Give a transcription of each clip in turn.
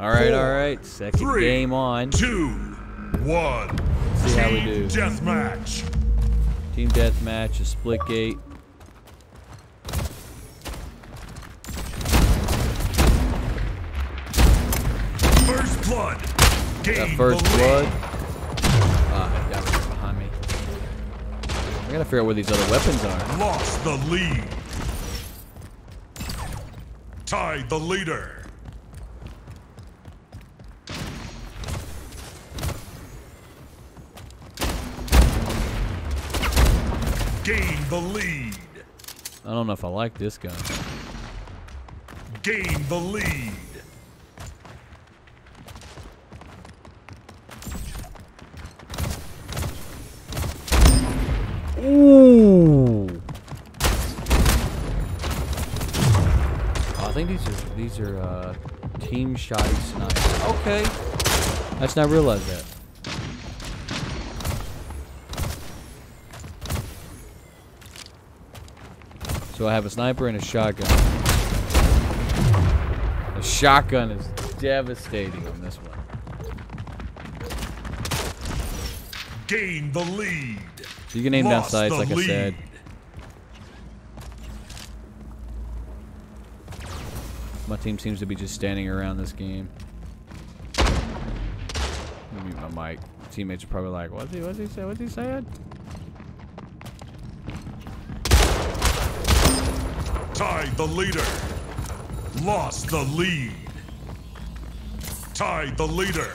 All right, Four, all right. Second three, game on. Two, one. Let's See how we Team do. Deathmatch. Team deathmatch, a Splitgate. First blood. Got first blood. Ah, that was behind me. I gotta figure out where these other weapons are. Lost the lead. Tied the leader. Gain the lead. I don't know if I like this gun. Gain the lead. Ooh. I think these are these are uh, team shotty snipers. Okay. I just not realize that. So I have a sniper and a shotgun. The shotgun is devastating on this one. Gain the lead. So you can aim down sights, like I said. My team seems to be just standing around this game. Let me mute my mic. Teammates are probably like, "What's he? What's he say? What's he saying?" Tied the leader. Lost the lead. Tied the leader.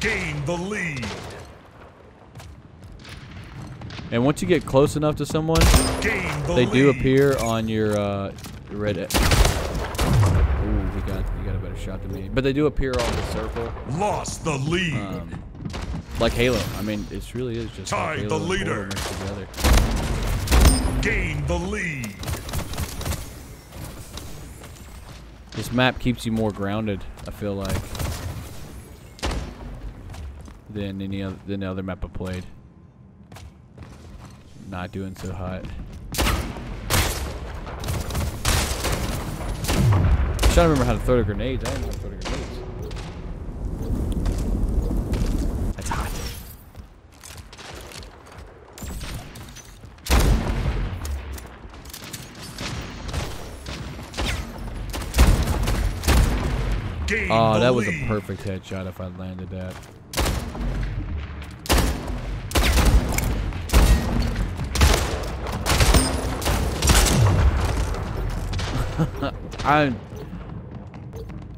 Gained the lead. And once you get close enough to someone, the they lead. do appear on your uh, red. Ooh, he got he got a better shot than me. But they do appear on the circle, Lost the lead. um, like Halo. I mean, it really is just Tied like the Halo and Portal leader. Gain the lead. This map keeps you more grounded. I feel like than any other than the other map I played. Not doing so hot. I'm trying to remember how to throw the grenades. I didn't know how to throw the grenades. That's hot. Gain Oh, that was a perfect headshot if I landed that. I'm.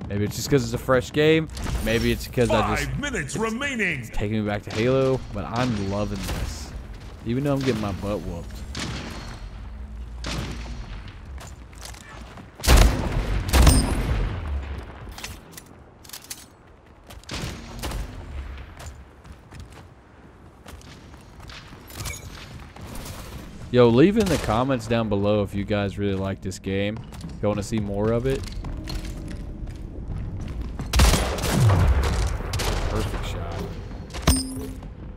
maybe it's just because it's a fresh game. Maybe it's because I just Five minutes remaining. taking me back to Halo. But I'm loving this, even though I'm getting my butt whooped. Yo, leave in the comments down below if you guys really like this game. If you want to see more of it. Perfect shot.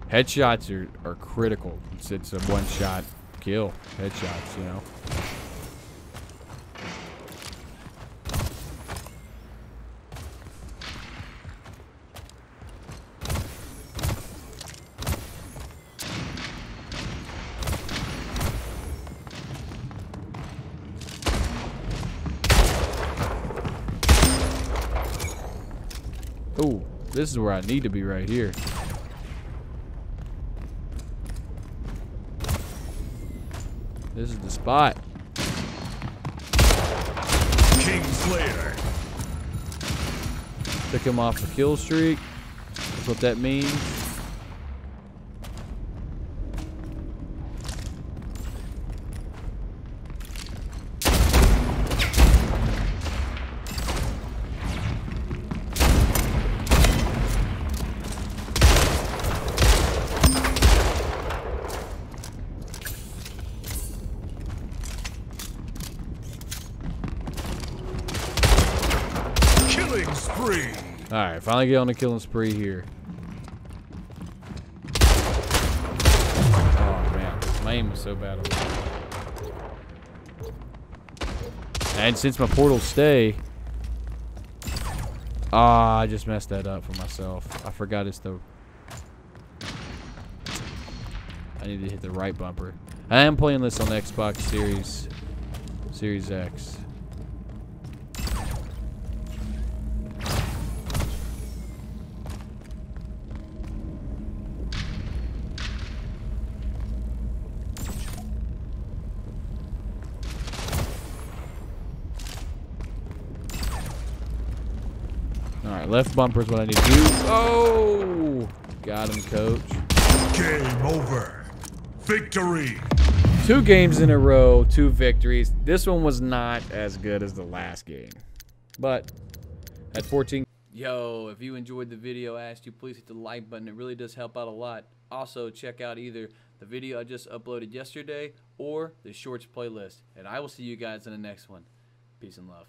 Headshots are, are critical. It's, it's a one shot kill. Headshots, you know. Ooh, this is where I need to be right here. This is the spot. King Slayer. Took him off the kill streak. That's what that means. Spree. Alright, finally get on the killing spree here. Oh man, my aim was so bad. And since my portals stay, Ah, I just messed that up for myself. I forgot it's the. I need to hit the right bumper. I am playing this on Xbox Series, Series X. right, left bumper is what I need to do. Oh, got him, coach. Game over. Victory. Two games in a row, two victories. This one was not as good as the last game. But at 14. Yo, if you enjoyed the video, I asked you please hit the like button. It really does help out a lot. Also, check out either the video I just uploaded yesterday or the shorts playlist. And I will see you guys in the next one. Peace and love.